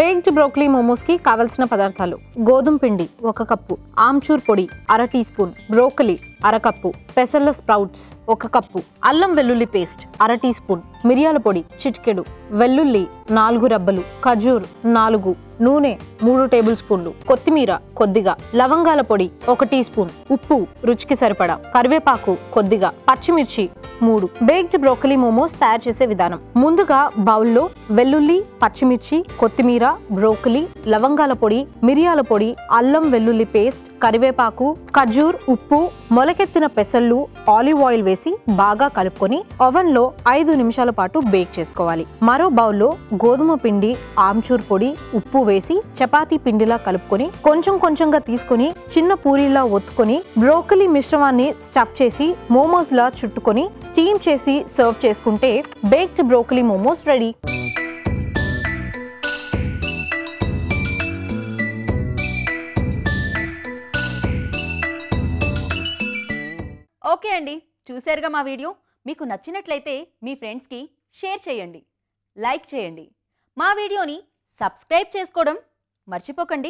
Baked broccoli మోమోస్కి కావలసిన పదార్థాలు గోధుమ పిండి ఒక కప్పు ఆమ్చూర్ పొడి అర టీ స్పూన్ బ్రోకలీ అరకప్పు పెసర్ల స్ప్రౌట్స్ ఒక కప్పు అల్లం వెల్లుల్లి పేస్ట్ అర టీ స్పూన్ మిరియాల పొడి చిటికెడు వెల్లుల్లి నాలుగు రబ్బలు ఖజూర్ నాలుగు నూనె మూడు టేబుల్ స్పూన్లు కొత్తిమీర కొద్దిగా లవంగాల పొడి ఒక టీ స్పూన్ ఉప్పు రుచికి సరిపడా కరివేపాకు కొద్దిగా పచ్చిమిర్చి మూడు. బేక్డ్ బ్రోకలీ మోమోస్ తయారు చేసే విధానం. ముందుగా బౌల్లో వెల్లుల్లి పచ్చిమిర్చి కొత్తిమీర బ్రోకలీ లవంగాల పొడి మిరియాల పొడి అల్లం వెల్లుల్లి పేస్ట్ కరివేపాకు ఖజూర్ ఉప్పు మొలకెత్తిన పెసళ్ళు ఆలివ్ ఆయిల్ వేసి బాగా కలుపుకొని ఓవెన్లో ఐదు నిమిషాల పాటు బేక్ చేసుకోవాలి. మరో బౌల్లో గోధుమ పిండి ఆమ్చూర్ పొడి ఉప్పు వేసి చపాతీ పిండిలా కలుపుకొని కొంచెం కొంచెంగా తీసుకొని చిన్న పూరీలా ఒత్తుకొని బ్రోకలీ మిశ్రమాన్ని స్టఫ్ చేసి మోమోస్ లా చుట్టుకొని స్టీమ్ చేసి సర్వ్ చేసుకుంటే baked broccoli momos ready. Okay అండి చూశారుగా మా వీడియో. మీకు నచ్చినట్లయితే మీ ఫ్రెండ్స్కి షేర్ చేయండి లైక్ చేయండి. మా వీడియోని సబ్స్క్రైబ్ చేసుకోవడం మర్చిపోకండి.